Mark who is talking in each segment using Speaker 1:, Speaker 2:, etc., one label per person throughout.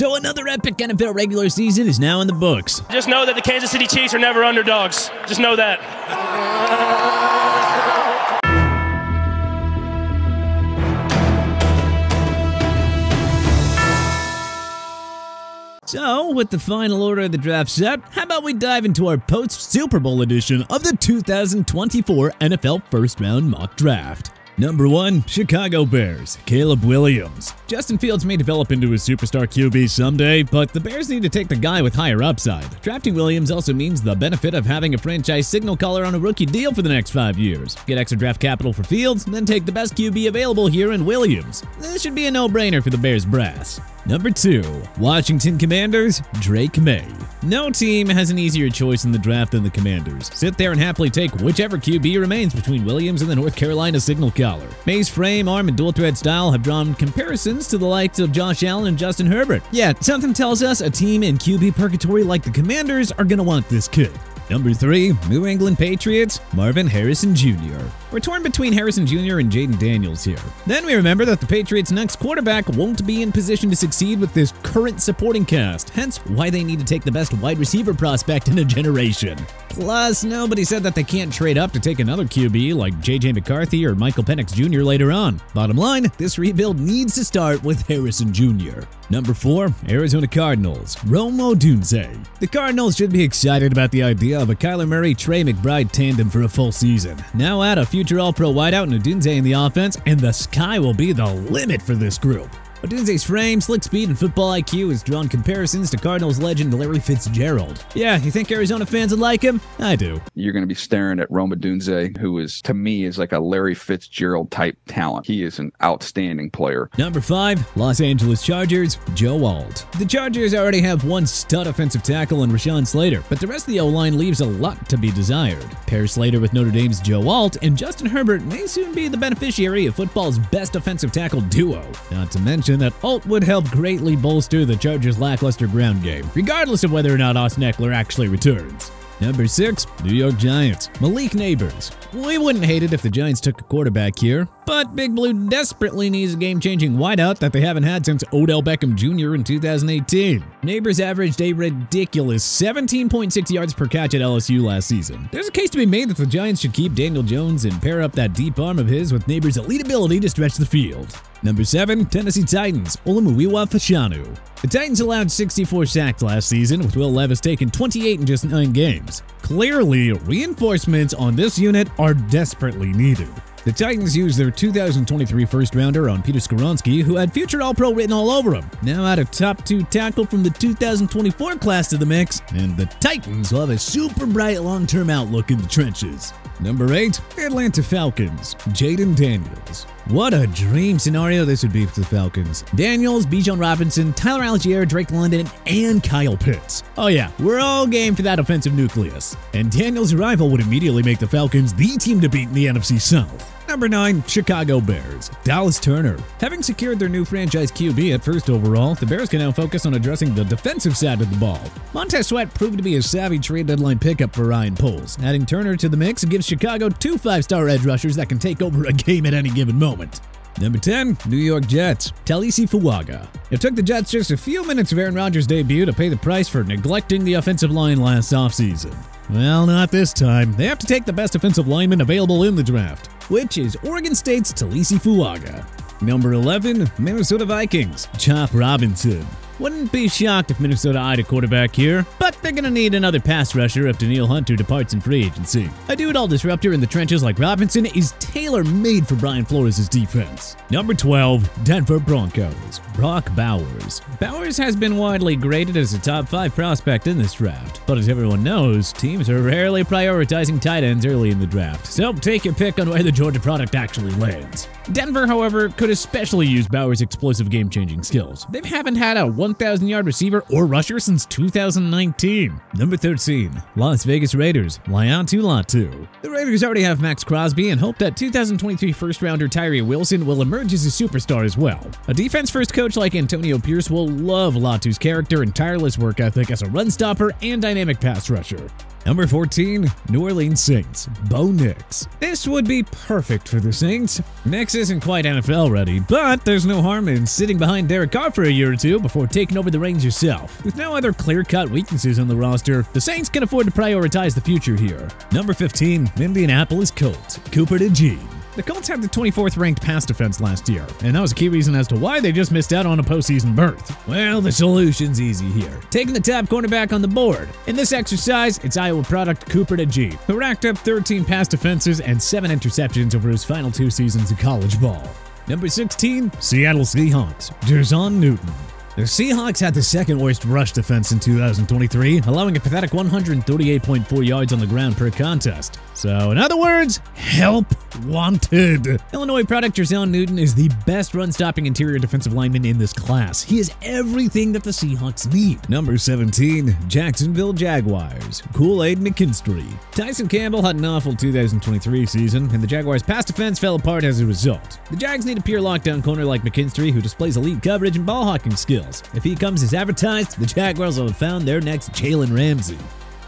Speaker 1: So another epic NFL regular season is now in the books.
Speaker 2: Just know that the Kansas City Chiefs are never underdogs. Just know that.
Speaker 1: So, with the final order of the draft set, how about we dive into our post Super Bowl edition of the 2024 NFL First Round Mock Draft? Number 1, Chicago Bears, Caleb Williams. Justin Fields may develop into a superstar QB someday, but the Bears need to take the guy with higher upside. Drafting Williams also means the benefit of having a franchise signal caller on a rookie deal for the next five years. Get extra draft capital for Fields, then take the best QB available here in Williams. This should be a no-brainer for the Bears brass. Number 2. Washington Commanders, Drake Maye No team has an easier choice in the draft than the Commanders. Sit there and happily take whichever QB remains between Williams and the North Carolina signal caller. Maye's frame, arm, and dual threat style have drawn comparisons to the likes of Josh Allen and Justin Herbert. Yeah, something tells us a team in QB purgatory like the Commanders are going to want this kid. Number 3, New England Patriots, Marvin Harrison Jr. We're torn between Harrison Jr. and Jayden Daniels here. Then we remember that the Patriots' next quarterback won't be in position to succeed with this current supporting cast, hence why they need to take the best wide receiver prospect in a generation. Plus, nobody said that they can't trade up to take another QB like JJ McCarthy or Michael Penix Jr. later on. Bottom line, this rebuild needs to start with Harrison Jr. Number 4, Arizona Cardinals, Rome Odunze. The Cardinals should be excited about the idea of a Kyler Murray Trey McBride tandem for a full season. Now add a future All Pro wideout and Odunze in the offense, and the sky will be the limit for this group. Odunze's frame, slick speed, and football IQ has drawn comparisons to Cardinals legend Larry Fitzgerald. Yeah, you think Arizona fans would like him? I do.
Speaker 3: You're going to be staring at Rome Odunze, who is, to me, is like a Larry Fitzgerald type talent. He is an outstanding player.
Speaker 1: Number 5, Los Angeles Chargers, Joe Alt. The Chargers already have one stud offensive tackle in Rashawn Slater, but the rest of the O-line leaves a lot to be desired. Pair Slater with Notre Dame's Joe Alt, and Justin Herbert may soon be the beneficiary of football's best offensive tackle duo. Not to mention that Alt would help greatly bolster the Chargers' lackluster ground game, regardless of whether or not Austin Ekeler actually returns. Number 6, New York Giants, Malik Nabers. We wouldn't hate it if the Giants took a quarterback here, but Big Blue desperately needs a game-changing wideout that they haven't had since Odell Beckham Jr. in 2018. Nabers averaged a ridiculous 17.6 yards per catch at LSU last season. There's a case to be made that the Giants should keep Daniel Jones and pair up that deep arm of his with Nabers' elite ability to stretch the field. Number 7, Tennessee Titans, Oluwaseun Fashanu. The Titans allowed 64 sacks last season, with Will Levis taking 28 in just 9 games. Clearly, reinforcements on this unit are desperately needed. The Titans used their 2023 first rounder on Peter Skoronski, who had future All Pro written all over him. Now add a top two tackle from the 2024 class to the mix, and the Titans will have a super bright long term outlook in the trenches. Number 8, Atlanta Falcons, Jayden Daniels. What a dream scenario this would be for the Falcons. Daniels, Bijan Robinson, Tyler Allgeier, Drake London, and Kyle Pitts. Oh yeah, we're all game for that offensive nucleus. And Daniels' arrival would immediately make the Falcons the team to beat in the NFC South. Number 9, Chicago Bears, Dallas Turner. Having secured their new franchise QB at first overall, the Bears can now focus on addressing the defensive side of the ball. Montez Sweat proved to be a savvy trade deadline pickup for Ryan Poles. Adding Turner to the mix gives Chicago two five-star edge rushers that can take over a game at any given moment. Number 10, New York Jets, Taliese Fuaga. It took the Jets just a few minutes of Aaron Rodgers' debut to pay the price for neglecting the offensive line last offseason. Well, not this time. They have to take the best offensive lineman available in the draft, which is Oregon State's Taliese Fuaga. Number 11, Minnesota Vikings, Chop Robinson. Wouldn't be shocked if Minnesota eyed a quarterback here, but they're gonna need another pass rusher if Danielle Hunter departs in free agency. A do-it-all disruptor in the trenches like Robinson is tailor-made for Brian Flores' defense. Number 12, Denver Broncos, Brock Bowers. Bowers has been widely graded as a top 5 prospect in this draft, but as everyone knows, teams are rarely prioritizing tight ends early in the draft, so take your pick on where the Georgia product actually lands. Denver, however, could especially use Bowers' explosive game-changing skills. They haven't had a 1,000 yard receiver or rusher since 2019. Number 13, Las Vegas Raiders, Laiatu Latu. The Raiders already have Maxx Crosby and hope that 2023 first rounder Tyree Wilson will emerge as a superstar as well. A defense first coach like Antonio Pierce will love Latu's character and tireless work ethic as a run stopper and dynamic pass rusher. Number 14, New Orleans Saints, Bo Nix. This would be perfect for the Saints. Nix isn't quite NFL ready, but there's no harm in sitting behind Derek Carr for a year or two before taking over the reins yourself. With no other clear-cut weaknesses on the roster, the Saints can afford to prioritize the future here. Number 15, Indianapolis Colts, Cooper DeJean. The Colts had the 24th ranked pass defense last year, and that was a key reason as to why they just missed out on a postseason berth. Well, the solution's easy here. Taking the top cornerback on the board. In this exercise, it's Iowa product Cooper DeJean, who racked up 13 pass defenses and 7 interceptions over his final two seasons of college ball. Number 16, Seattle Seahawks, Jer'Zhan Newton. The Seahawks had the second worst rush defense in 2023, allowing a pathetic 138.4 yards on the ground per contest. So, in other words, help wanted. Illinois product Jer'Zhan Newton is the best run-stopping interior defensive lineman in this class. He is everything that the Seahawks need. Number 17, Jacksonville Jaguars, Kool-Aid McKinstry. Tyson Campbell had an awful 2023 season, and the Jaguars' pass defense fell apart as a result. The Jags need a pure lockdown corner like McKinstry who displays elite coverage and ball hawking skills. If he comes as advertised, the Jaguars will have found their next Jalen Ramsey.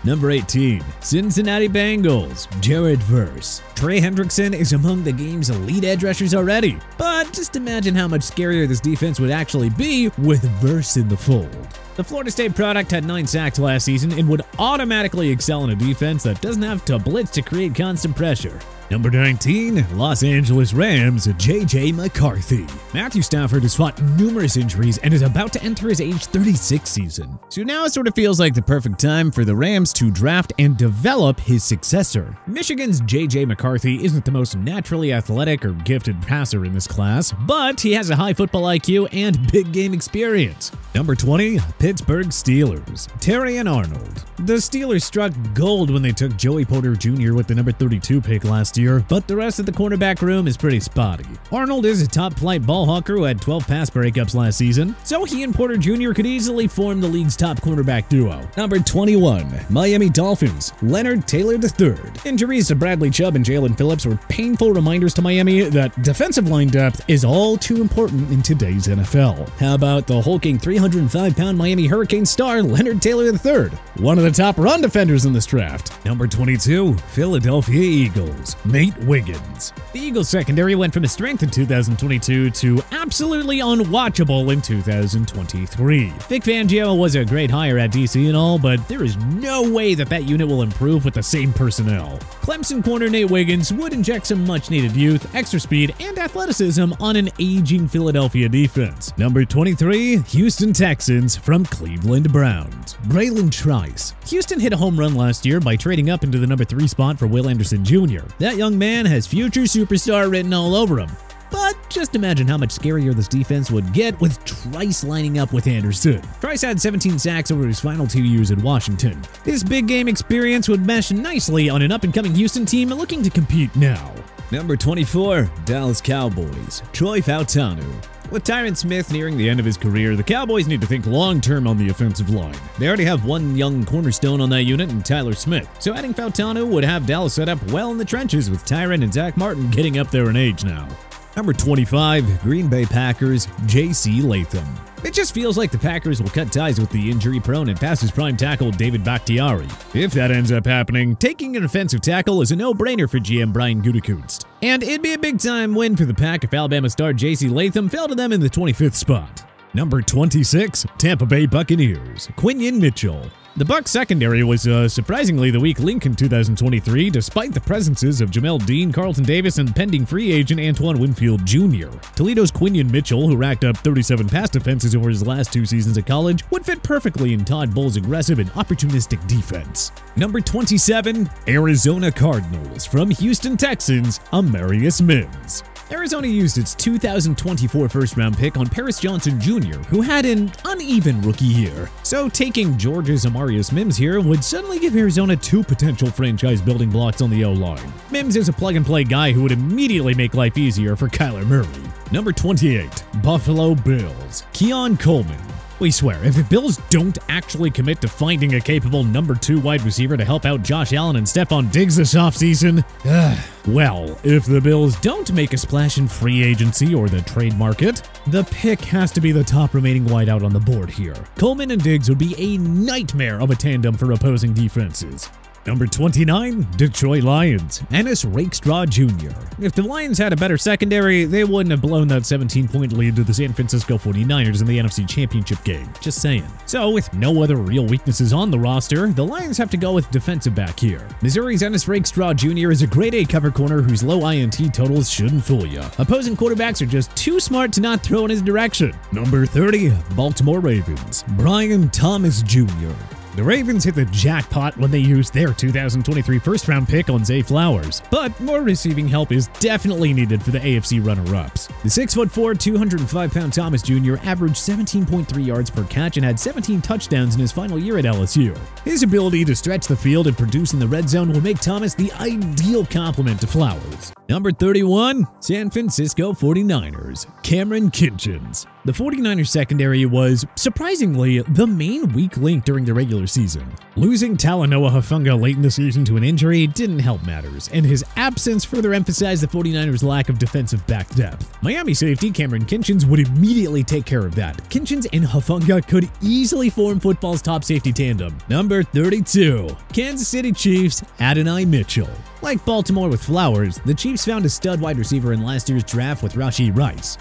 Speaker 1: Number 18, Cincinnati Bengals, Jared Verse. Trey Hendrickson is among the game's elite edge rushers already, but just imagine how much scarier this defense would actually be with Verse in the fold. The Florida State product had 9 sacks last season and would automatically excel in a defense that doesn't have to blitz to create constant pressure. Number 19, Los Angeles Rams, J.J. McCarthy. Matthew Stafford has fought numerous injuries and is about to enter his age 36 season. So now it sort of feels like the perfect time for the Rams to draft and develop his successor. Michigan's J.J. McCarthy isn't the most naturally athletic or gifted passer in this class, but he has a high football IQ and big game experience. Number 20, Pittsburgh Steelers, Terrion Arnold. The Steelers struck gold when they took Joey Porter Jr. with the number 32 pick last year, but the rest of the cornerback room is pretty spotty. Arnold is a top flight ball hawker who had 12 pass breakups last season, so he and Porter Jr. could easily form the league's top cornerback duo. Number 21, Miami Dolphins, Leonard Taylor III. Injuries to Bradley Chubb and Jaelan Phillips were painful reminders to Miami that defensive line depth is all too important in today's NFL. How about the hulking 305 pound Miami Hurricane star Leonard Taylor III, one of the top run defenders in this draft? Number 22, Philadelphia Eagles, Nate Wiggins. The Eagles secondary went from a strength in 2022 to absolutely unwatchable in 2023. Vic Fangio was a great hire at DC and all, but there is no way that that unit will improve with the same personnel. Clemson corner Nate Wiggins would inject some much needed youth, extra speed, and athleticism on an aging Philadelphia defense. Number 23, Houston Texans from Cleveland Browns, Bralen Trice. Houston hit a home run last year by trading up into the number 3 spot for Will Anderson Jr. That young man has future superstar written all over him. But just imagine how much scarier this defense would get with Trice lining up with Anderson. Trice had 17 sacks over his final two years in Washington. This big game experience would mesh nicely on an up-and-coming Houston team looking to compete now. Number 24, Dallas Cowboys, Troy Fautanu. With Tyron Smith nearing the end of his career, the Cowboys need to think long term on the offensive line. They already have one young cornerstone on that unit in Tyler Smith, so adding Fautanu would have Dallas set up well in the trenches with Tyron and Zach Martin getting up there in age now. Number 25, Green Bay Packers, J.C. Latham. It just feels like the Packers will cut ties with the injury-prone and past his prime tackle David Bakhtiari. If that ends up happening, taking an offensive tackle is a no-brainer for GM Brian Gutekunst. And it'd be a big-time win for the Pack if Alabama star J.C. Latham fell to them in the 25th spot. Number 26, Tampa Bay Buccaneers, Quinyon Mitchell. The Bucs secondary was uh, surprisingly the weak link in 2023, despite the presences of Jamel Dean, Carlton Davis, and pending free agent Antoine Winfield Jr. Toledo's Quinyon Mitchell, who racked up 37 pass defenses over his last two seasons at college, would fit perfectly in Todd Bowles' aggressive and opportunistic defense. Number 27, Arizona Cardinals from Houston Texans, Amarius Mims. Arizona used its 2024 first round pick on Paris Johnson Jr., who had an uneven rookie year. So taking Georgia's Amarius Mims here would suddenly give Arizona two potential franchise building blocks on the O line. Mims is a plug and play guy who would immediately make life easier for Kyler Murray. Number 28, Buffalo Bills, Keon Coleman. We swear, if the Bills don't actually commit to finding a capable number two wide receiver to help out Josh Allen and Stefon Diggs this offseason, uh, well, if the Bills don't make a splash in free agency or the trade market, the pick has to be the top remaining wideout on the board here. Coleman and Diggs would be a nightmare of a tandem for opposing defenses. Number 29, Detroit Lions, Ennis Rakestraw Jr. If the Lions had a better secondary, they wouldn't have blown that 17-point lead to the San Francisco 49ers in the NFC Championship game. Just saying. So, with no other real weaknesses on the roster, the Lions have to go with defensive back here. Missouri's Ennis Rakestraw Jr. is a grade A cover corner whose low INT totals shouldn't fool you. Opposing quarterbacks are just too smart to not throw in his direction. Number 30, Baltimore Ravens, Brian Thomas Jr. The Ravens hit the jackpot when they used their 2023 first round pick on Zay Flowers, but more receiving help is definitely needed for the AFC runner ups. The 6'4, 205 pound Thomas Jr. averaged 17.3 yards per catch and had 17 touchdowns in his final year at LSU. His ability to stretch the field and produce in the red zone will make Thomas the ideal complement to Flowers. Number 31, San Francisco 49ers, Kamren Kinchens. The 49ers secondary was, surprisingly, the main weak link during the regular season. Losing Talanoa Hufanga late in the season to an injury didn't help matters, and his absence further emphasized the 49ers' lack of defensive back depth. Miami safety Kamren Kinchens would immediately take care of that. Kinchens and Hufanga could easily form football's top safety tandem. Number 32, Kansas City Chiefs Adonai Mitchell. Like Baltimore with Flowers, the Chiefs found a stud wide receiver in last year's draft with Rashee Rice.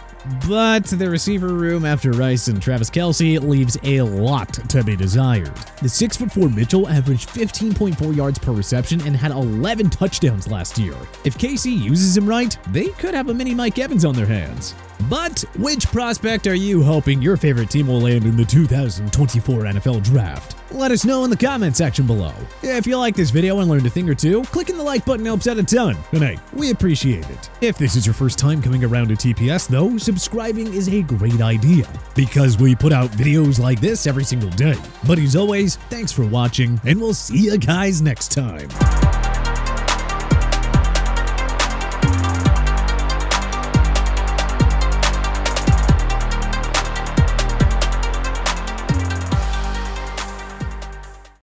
Speaker 1: But the receiver room after Rice and Travis Kelce leaves a lot to be desired. The 6'4 Mitchell averaged 15.4 yards per reception and had 11 touchdowns last year. If KC uses him right, they could have a mini Mike Evans on their hands. But which prospect are you hoping your favorite team will land in the 2024 NFL Draft? Let us know in the comment section below. If you like this video and learned a thing or two, clicking the like button helps out a ton, and hey, we appreciate it. If this is your first time coming around to TPS though, subscribing is a great idea, because we put out videos like this every single day. But as always, thanks for watching, and we'll see you guys next time.